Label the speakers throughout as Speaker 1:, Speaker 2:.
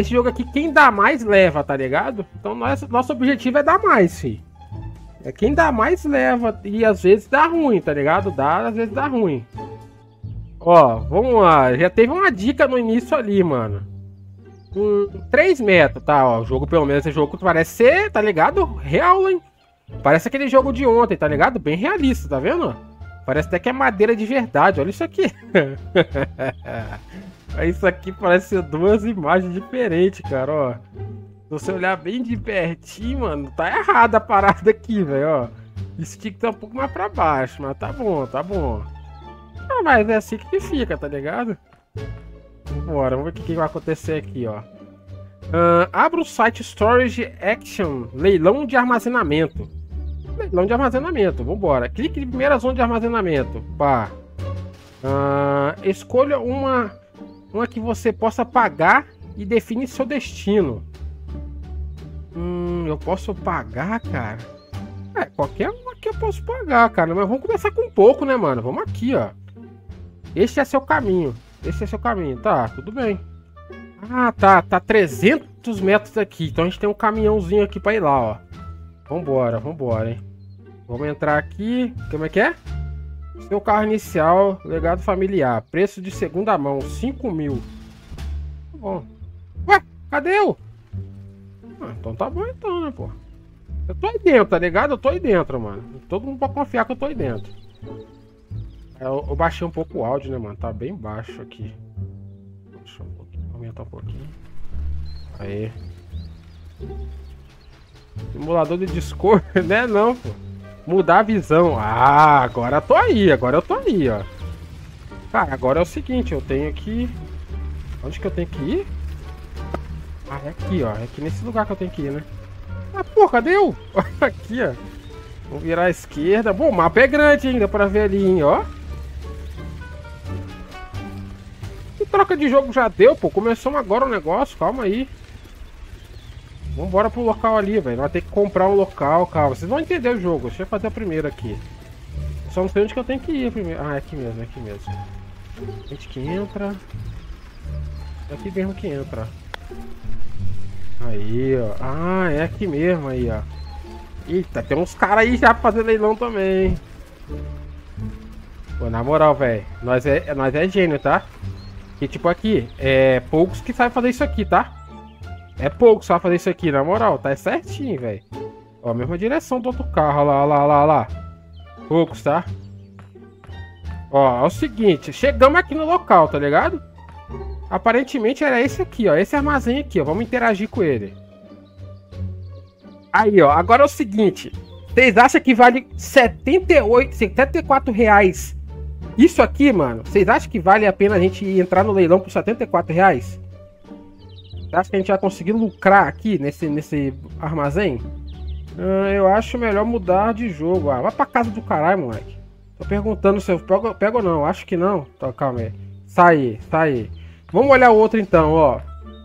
Speaker 1: Esse jogo aqui, quem dá mais leva, tá ligado? Então nosso, nosso objetivo é dar mais, fi. É quem dá mais leva. E às vezes dá ruim, tá ligado? Dá, às vezes dá ruim. Ó, vamos lá. Já teve uma dica no início ali, mano. Um, 3 metros, tá? Ó, o jogo, pelo menos, esse jogo parece ser, tá ligado? Real, hein? Parece aquele jogo de ontem, tá ligado? Bem realista, tá vendo? Parece até que é madeira de verdade. Olha isso aqui. isso aqui parece ser duas imagens diferentes, cara, ó. Se você olhar bem de pertinho, mano, tá errada a parada aqui, velho, ó. Isso tinha que estar um pouco mais pra baixo, mas tá bom, tá bom. Ah, mas é assim que fica, tá ligado? Bora, vamos ver o que, que vai acontecer aqui, ó. Uh, abra o site Storage Action, leilão de armazenamento. Leilão de armazenamento, vambora. Clique em primeira zona de armazenamento. Pá. Uh, escolha uma, uma que você possa pagar e define seu destino. Hum, eu posso pagar, cara? É, qualquer uma que eu posso pagar, cara. Mas vamos começar com um pouco, né, mano? Vamos aqui, ó. Este é seu caminho. Esse é seu caminho. Tá, tudo bem. Ah, tá. Tá 300 metros aqui. Então a gente tem um caminhãozinho aqui pra ir lá, ó. Vambora, vambora, hein. Vamos entrar aqui. Como é que é? Seu carro inicial, legado familiar. Preço de segunda mão, 5 mil. Tá bom. Ué, cadê eu? Ah, então tá bom então, né, pô. Eu tô aí dentro, tá ligado? Eu tô aí dentro, mano. Todo mundo pode confiar que eu tô aí dentro. Eu, eu baixei um pouco o áudio, né, mano? Tá bem baixo aqui. Deixa eu um aumentar um pouquinho. Aí. Simulador de Discord, né? Não, pô. Mudar a visão. Ah, agora eu tô aí. Agora eu tô aí, ó. Cara, agora é o seguinte. Eu tenho que... Onde que eu tenho que ir? Ah, é aqui, ó. É aqui nesse lugar que eu tenho que ir, né? Ah, pô, cadê eu? aqui, ó. Vamos virar à esquerda. Bom, o mapa é grande ainda pra ver ali, hein, ó. troca de jogo já deu, pô. Começamos agora o negócio, calma aí. Vambora pro local ali, velho. Vai ter que comprar um local, calma. Vocês vão entender o jogo. Deixa eu fazer a primeira aqui. Só não sei onde que eu tenho que ir primeiro. Ah, é aqui mesmo, é aqui mesmo. Gente que entra. É aqui mesmo que entra. Aí, ó. Ah, é aqui mesmo aí, ó. Eita, tem uns caras aí já fazer leilão também. Pô, na moral, velho. Nós é, nós é gênio, tá? Que tipo aqui, é poucos que sabem fazer isso aqui, tá? É que sabem fazer isso aqui, na moral, tá certinho, velho. Ó, mesma direção do outro carro, lá, lá, lá, lá. Poucos, tá? Ó, é o seguinte, chegamos aqui no local, tá ligado? Aparentemente era esse aqui, ó, esse armazém aqui, ó, vamos interagir com ele. Aí, ó, agora é o seguinte, vocês acham que vale 78, 74 reais isso aqui, mano, vocês acham que vale a pena a gente entrar no leilão por 74 reais? Acha que a gente vai conseguir lucrar aqui nesse, nesse armazém? Ah, eu acho melhor mudar de jogo. Ah, vai pra casa do caralho, moleque. Tô perguntando se eu pego, pego ou não. Acho que não. Então, calma aí. Sai, sai. Vamos olhar o outro então, ó.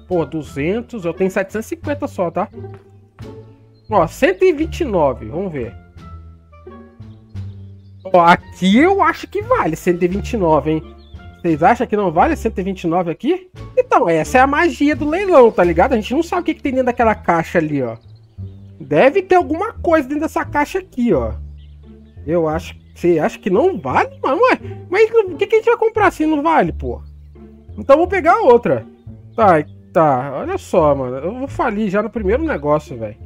Speaker 1: Pô, 200. Eu tenho 750 só, tá? Ó, 129. Vamos ver. Ó, aqui eu acho que vale 129, hein? Vocês acham que não vale 129 aqui? Então, essa é a magia do leilão, tá ligado? A gente não sabe o que, que tem dentro daquela caixa ali, ó. Deve ter alguma coisa dentro dessa caixa aqui, ó. Eu acho. Você acha que não vale? Ué, mas o que, que a gente vai comprar se não vale, pô? Então vou pegar outra. Tá, tá. Olha só, mano. Eu vou falir já no primeiro negócio, velho.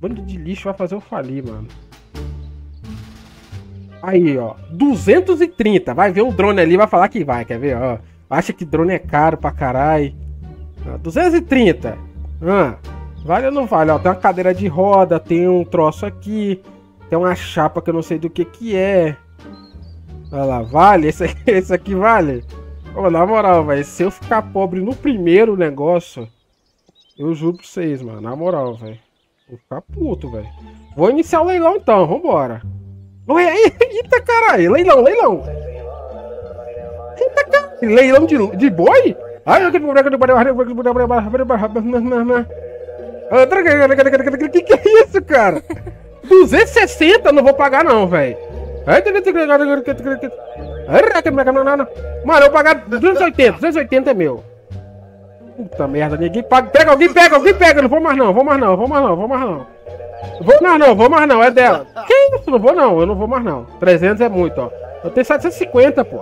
Speaker 1: Bando de lixo vai fazer eu falir, mano. Aí, ó. 230. Vai ver um drone ali vai falar que vai, quer ver? Ó. Acha que drone é caro pra caralho. 230. Ah, vale ou não vale? Ó, tem uma cadeira de roda, tem um troço aqui. Tem uma chapa que eu não sei do que que é. Olha lá, vale? Esse aqui, esse aqui vale? Ô, na moral, velho, se eu ficar pobre no primeiro negócio, eu juro pra vocês, mano. Na moral, velho. Vou ficar puto, velho. Vou iniciar o leilão então, vambora. Oi, eita caralho, leilão, leilão. Eita caralho, leilão de, de boi? Ai, eu quero que que é isso, cara? 260 não vou pagar não, velho. Mano, eu pagar 280, 280 é meu. Puta merda, ninguém paga. Pega, alguém pega, alguém pega. Não vou mais não, vou mais não, vou mais não, vou mais não. Vou mais não, vou mais não, é dela. Que isso? Não vou não, eu não vou mais não. 300 é muito, ó. Eu tenho 750, pô.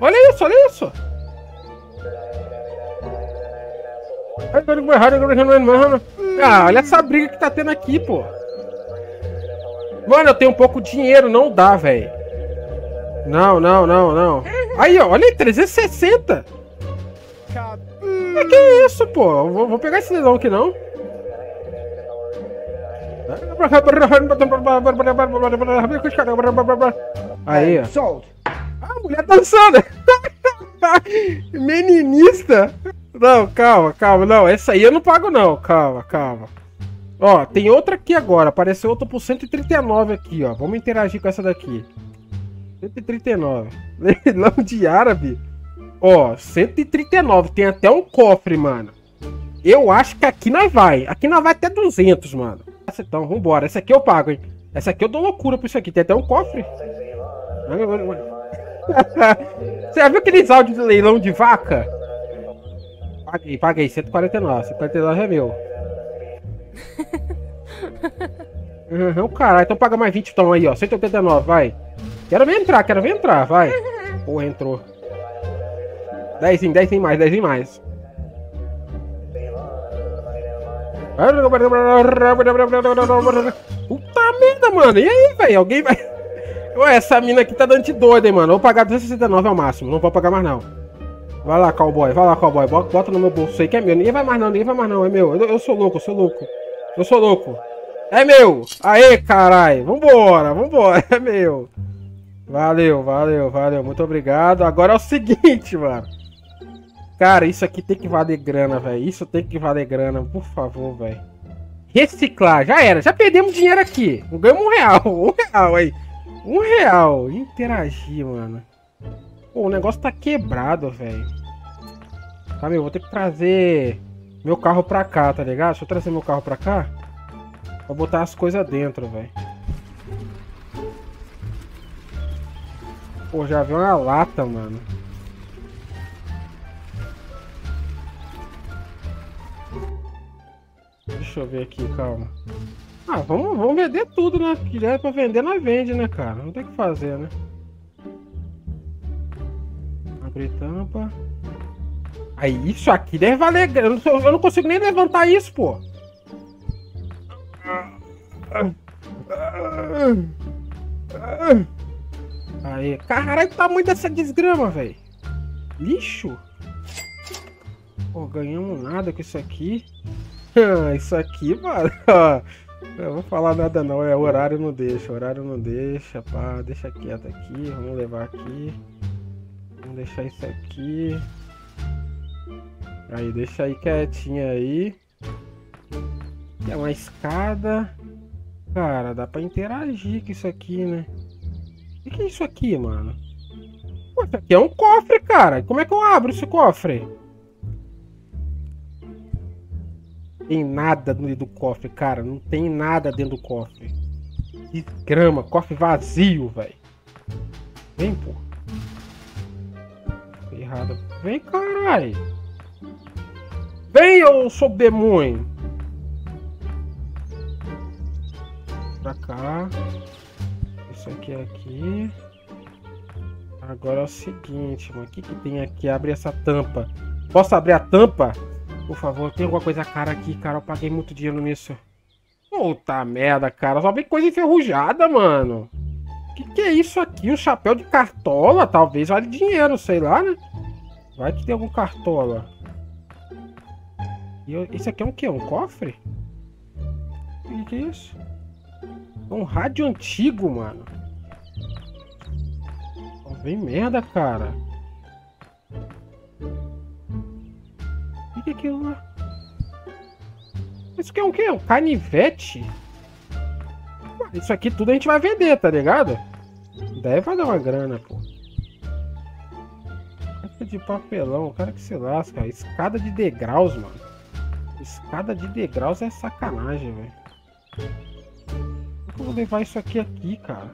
Speaker 1: Olha isso, olha isso. Ah, olha essa briga que tá tendo aqui, pô. Mano, eu tenho um pouco de dinheiro, não dá, velho. Não, não, não, não. Aí, ó, olha aí, 360. É que isso, pô? Vou, vou pegar esse leilão aqui, não. Aí, ó. Ah, a mulher dançando. Meninista. Não, calma, calma. Não, essa aí eu não pago, não. Calma, calma. Ó, tem outra aqui agora. Apareceu outra por 139 aqui, ó. Vamos interagir com essa daqui. 139. Leilão de árabe. Ó, 139. Tem até um cofre, mano. Eu acho que aqui nós vai. Aqui nós vai até 200, mano. Então, vambora. Essa aqui eu pago, hein. Essa aqui eu dou loucura por isso aqui. Tem até um cofre. Você já viu aqueles áudios de leilão de vaca? Paguei, paguei. 149. 149 é meu. Uhum, caralho. Então paga mais 20 então aí, ó. 189, vai. Quero ver entrar, quero ver entrar, vai. Porra, entrou. 10 em 10 em mais, 10 em mais. Puta merda, mano. E aí, velho? Alguém vai. Ué, essa mina aqui tá dando de doida, hein, mano. vou pagar 269 ao máximo. Não vou pagar mais, não. Vai lá, cowboy. Vai lá, cowboy. Bota no meu bolso aí que é meu. Ninguém vai mais, não. Ninguém vai mais, não. É meu. Eu, eu sou louco, eu sou louco. Eu sou louco. É meu. Aê, caralho. Vambora, vambora. É meu. Valeu, valeu, valeu. Muito obrigado. Agora é o seguinte, mano. Cara, isso aqui tem que valer grana, velho. Isso tem que valer grana, por favor, velho. Reciclar, já era. Já perdemos dinheiro aqui. Não ganhamos um real. Um real aí. Um real. Interagir, mano. Pô, o negócio tá quebrado, velho. Tá, meu, vou ter que trazer meu carro pra cá, tá ligado? Deixa eu trazer meu carro pra cá. Vou botar as coisas dentro, velho. Pô, já vi uma lata, mano. Deixa eu ver aqui, calma. Ah, vamos, vamos vender tudo, né? Que já é pra vender, nós vende, né, cara? Não tem o que fazer, né? Abrir tampa. Aí, isso aqui deve valer... Eu não, eu não consigo nem levantar isso, pô. Aí, caralho, o tamanho dessa desgrama, velho. Lixo. Pô, ganhamos nada com isso aqui. isso aqui, mano. Eu vou falar nada não, é horário não deixa, horário não deixa, pá, deixa quieto aqui, vamos levar aqui. Vamos deixar isso aqui. Aí, deixa aí quietinho aí. É uma escada. Cara, dá pra interagir com isso aqui, né? O que é isso aqui, mano? Pô, isso aqui é um cofre, cara. Como é que eu abro esse cofre? Tem nada dentro do cofre, cara. Não tem nada dentro do cofre. Que grama, cofre vazio, velho. Vem, pô. Errado. Vem, caralho. Vem, eu sou demônio. Pra cá. Isso aqui é aqui. Agora é o seguinte, mano. O que, que tem aqui? Abre essa tampa. Posso abrir a tampa? Por favor, tem alguma coisa cara aqui, cara. Eu paguei muito dinheiro nisso. Puta merda, cara. Só vem coisa enferrujada, mano. Que que é isso aqui? Um chapéu de cartola? Talvez vale dinheiro, sei lá, né? Vai que tem algum cartola. E eu, esse aqui é um que? Um cofre? O que, que é isso? É um rádio antigo, mano. Vem merda, cara. Que é aquilo lá? Isso aqui é um quê? Um canivete? Isso aqui tudo a gente vai vender, tá ligado? Deve valer uma grana, pô. Caixa de papelão, o cara que se lasca. Escada de degraus, mano. Escada de degraus é sacanagem, velho. Como vou levar isso aqui aqui, cara?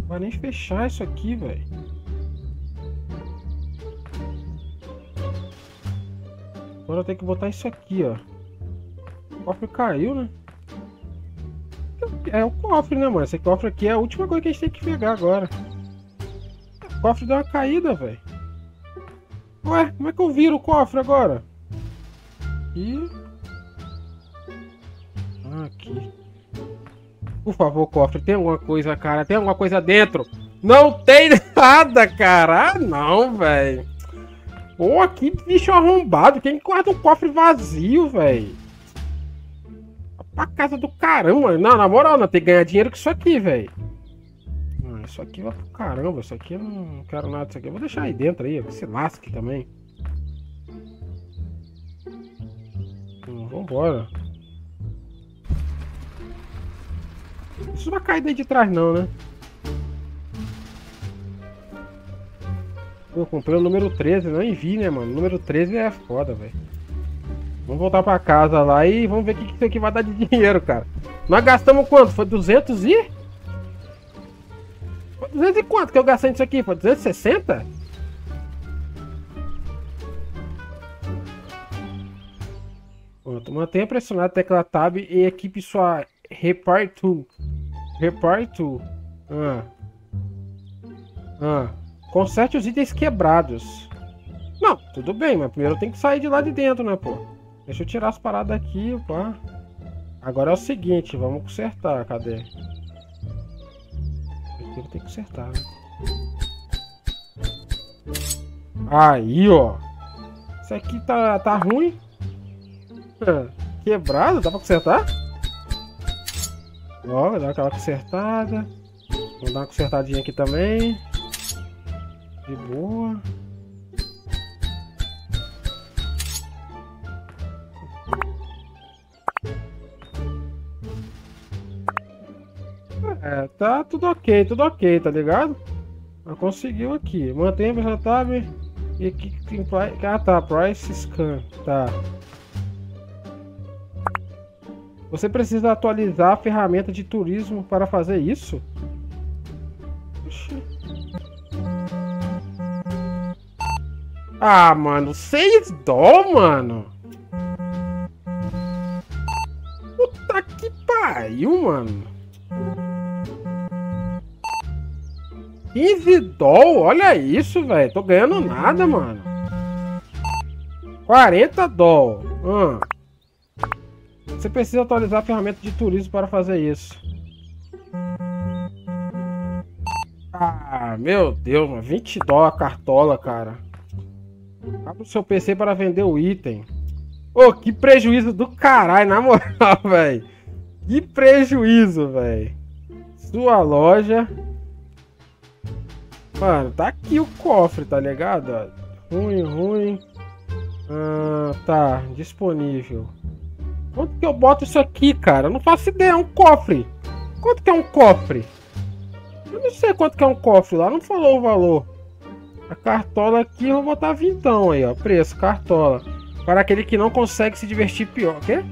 Speaker 1: Não vai nem fechar isso aqui, velho. Agora tenho que botar isso aqui, ó. O cofre caiu, né? É o cofre, né, mano? Esse cofre aqui é a última coisa que a gente tem que pegar agora. O cofre deu uma caída, velho. Ué, como é que eu viro o cofre agora? E... Aqui. Por favor, cofre, tem alguma coisa, cara? Tem alguma coisa dentro? Não tem nada, cara! Ah, não, velho. Pô, que bicho arrombado. Quem guarda um cofre vazio, velho? Pra casa do caramba. Não, na moral, não. Tem que ganhar dinheiro com isso aqui, velho. Ah, isso aqui vai pro caramba. Isso aqui eu não quero nada disso aqui. Eu vou deixar aí dentro aí. Se lasque também. Hum, vambora. Isso não vai cair daí de trás não, né? Eu comprei o número 13, não vi, né, mano? O número 13 é foda, velho. Vamos voltar pra casa lá e vamos ver o que isso aqui vai dar de dinheiro, cara. Nós gastamos quanto? Foi 200 e... Foi 200 e quanto que eu gastei nisso aqui? Foi 260? Pronto, mantenha pressionado a tecla Tab e equipe sua Repair Tool. Repair Tool. Ah. Ah. Conserte os itens quebrados. Não, tudo bem, mas primeiro eu tenho que sair de lá de dentro, né, pô? Deixa eu tirar as paradas aqui, pá. Agora é o seguinte, vamos consertar, cadê? Aqui tem que consertar, né? Aí, ó. Isso aqui tá, tá ruim. Quebrado, dá pra consertar? Ó, dar aquela consertada. Vamos dar uma consertadinha aqui também. De boa. É, tá tudo ok, tudo ok, tá ligado? Mas conseguiu aqui. Mantenha a tab e aqui tem Ah tá, price scan. Tá. Você precisa atualizar a ferramenta de turismo para fazer isso? Ah, mano, 6 dó, mano. Puta que pariu, mano. 15 dó, olha isso, velho. Tô ganhando nada, mano. 40 dó. Hum. Você precisa atualizar a ferramenta de turismo para fazer isso. Ah, meu Deus, mano. 20 dó a cartola, cara. Abra o seu PC para vender o item. Ô, oh, que prejuízo do caralho, na moral, velho. Que prejuízo, velho. Sua loja. Mano, tá aqui o cofre, tá ligado? Ruim, ruim. Ah, tá, disponível. Quanto que eu boto isso aqui, cara? Eu não faço ideia, é um cofre. Quanto que é um cofre? Eu não sei quanto que é um cofre lá, não falou o valor. A cartola aqui vou botar vintão aí, ó. Preço, cartola. Para aquele que não consegue se divertir pior. Quê?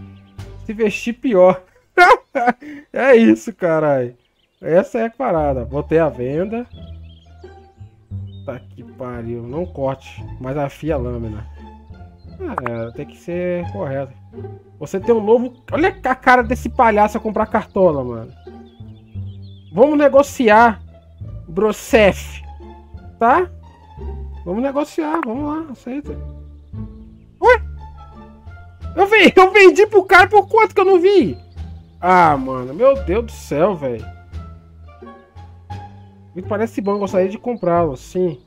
Speaker 1: Se vestir pior. é isso, caralho. Essa é a parada. Botei a venda. Tá que pariu. Não corte, mas afia a lâmina. É, tem que ser correto. Você tem um novo. Olha a cara desse palhaço a comprar cartola, mano. Vamos negociar, Brocef. Tá? Vamos negociar, vamos lá, aceita. Ué? Eu, vi, eu vendi pro cara por quanto que eu não vi? Ah, mano, meu Deus do céu, velho. Me parece bom, gostaria de comprá-lo, sim.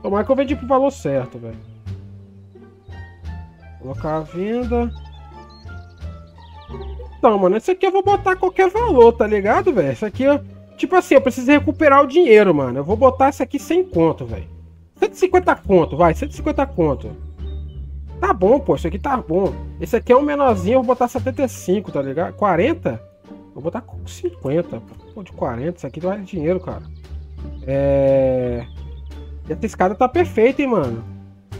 Speaker 1: Tomara que eu vendi pro valor certo, velho. Colocar a venda. Então, mano, esse aqui eu vou botar qualquer valor, tá ligado, velho? Isso aqui, tipo assim, eu preciso recuperar o dinheiro, mano. Eu vou botar isso aqui sem conto, velho. 150 conto, vai, 150 conto. Tá bom, pô, isso aqui tá bom. Esse aqui é um menorzinho, eu vou botar 75, tá ligado? 40? Vou botar 50, pô, de 40, isso aqui vale dinheiro, cara. É... E essa escada tá perfeita, hein, mano.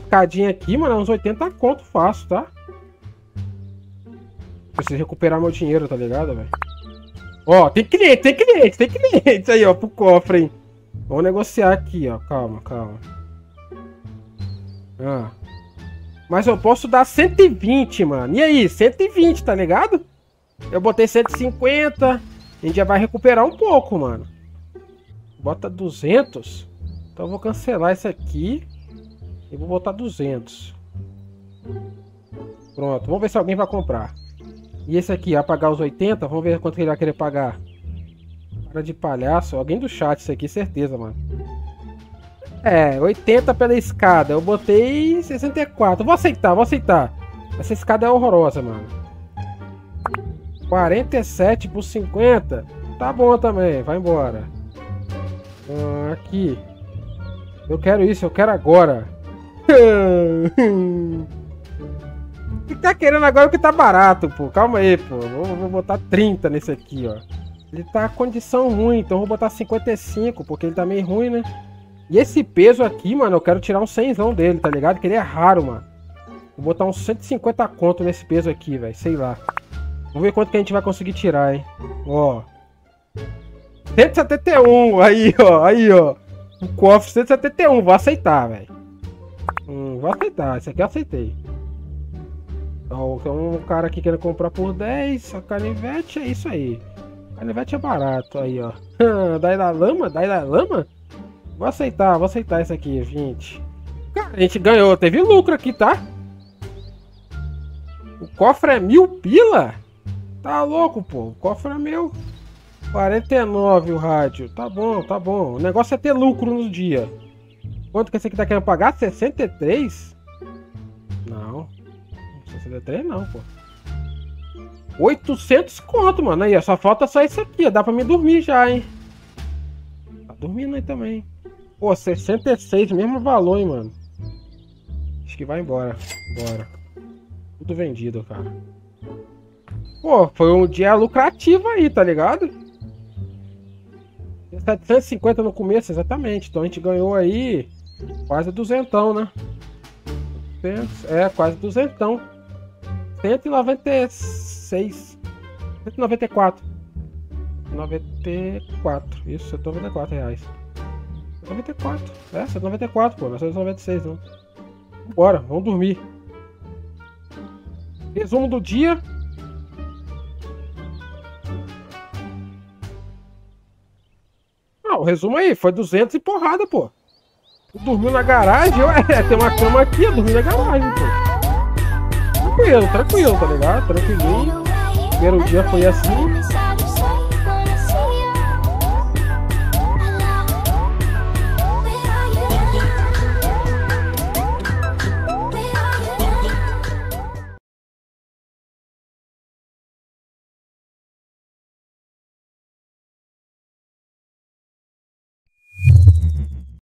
Speaker 1: Escadinha aqui, mano, é uns 80 conto fácil, tá? Preciso recuperar meu dinheiro, tá ligado, velho? Ó, tem cliente, tem cliente, tem cliente aí, ó, pro cofre, hein. Vamos negociar aqui, ó. Calma, calma. Ah. Mas eu posso dar 120, mano. E aí, 120, tá ligado? Eu botei 150. A gente já vai recuperar um pouco, mano. Bota 200. Então eu vou cancelar esse aqui. E vou botar 200. Pronto, vamos ver se alguém vai comprar. E esse aqui, a pagar os 80, vamos ver quanto ele vai querer pagar. Cara de palhaço, alguém do chat isso aqui, certeza, mano. É, 80 pela escada, eu botei 64. Vou aceitar, vou aceitar. Essa escada é horrorosa, mano. 47 por 50. Tá bom também, vai embora. Ah, aqui. Eu quero isso, eu quero agora. O que tá querendo agora é que tá barato, pô. Calma aí, pô. Vou, vou botar 30 nesse aqui, ó. Ele tá condição ruim, então vou botar 55, porque ele tá meio ruim, né? E esse peso aqui, mano, eu quero tirar um 100 dele, tá ligado? Que ele é raro, mano. Vou botar uns 150 conto nesse peso aqui, velho. Sei lá. Vamos ver quanto que a gente vai conseguir tirar, hein. Ó. 171, aí, ó. Aí, ó. O cofre 171, vou aceitar, velho. Hum, vou aceitar. Esse aqui eu aceitei. Então, tem um cara aqui querendo comprar por 10. A canivete é isso aí. Canivete é barato aí, ó. Dai da lama? Dai da lama? Vou aceitar, vou aceitar esse aqui, 20. Cara, a gente ganhou, teve lucro aqui, tá? O cofre é mil pila? Tá louco, pô. O cofre é meu. 49 o rádio. Tá bom, tá bom. O negócio é ter lucro no dia. Quanto que esse aqui tá querendo pagar? 63? Não. 63 não, pô. 800 conto, mano. Aí, ó, só falta só isso aqui. Dá pra me dormir já, hein. Tá dormindo aí também. Pô, 66, mesmo valor, hein, mano. Acho que vai embora. Bora. Tudo vendido, cara. Pô, foi um dia lucrativo aí, tá ligado? 750 no começo, exatamente. Então a gente ganhou aí quase duzentão, né? É, quase duzentão. 196. 194. 94. Isso, 194 reais. 94. É, 194, pô. Não é 196, não. Bora, vamos dormir. Resumo do dia. Ah, o resumo aí, foi 200 e porrada, pô. Dormiu na garagem, ué, tem uma cama aqui, eu dormi na garagem, pô tranquilo, tranquilo, tá ligado? Tranquilinho. Primeiro dia foi assim.